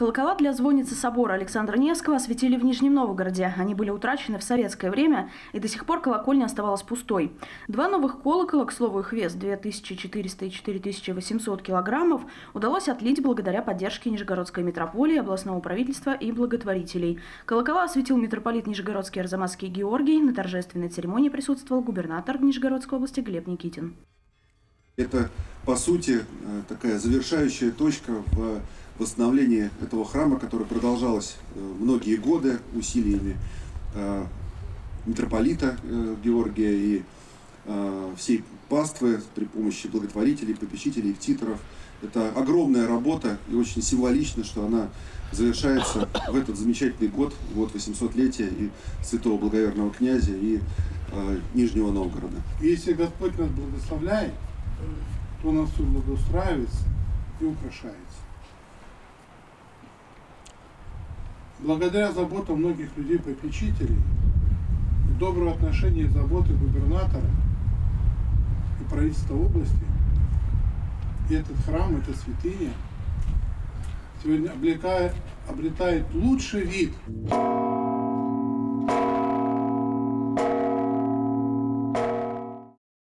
Колокола для звонницы собора Александра Невского осветили в Нижнем Новгороде. Они были утрачены в советское время, и до сих пор колокольня оставалась пустой. Два новых колокола, к слову, их вес 2400 и 4800 килограммов, удалось отлить благодаря поддержке Нижегородской митрополии, областного правительства и благотворителей. Колокола осветил митрополит Нижегородский Арзамасский Георгий. На торжественной церемонии присутствовал губернатор Нижегородской области Глеб Никитин. Это, по сути, э, такая завершающая точка в восстановлении этого храма, которое продолжалось э, многие годы усилиями э, митрополита Георгия и всей паствы при помощи благотворителей, попечителей, титров. Это огромная работа и очень символично, что она завершается в этот замечательный год, год 800-летия и святого благоверного князя и э, Нижнего Новгорода. Если Господь нас благословляет, то нас все благоустраивается и украшается. Благодаря заботам многих людей, попечителей, и доброго отношения и заботы губернатора и правительства области, и этот храм, эта святыня сегодня облекает, обретает лучший вид.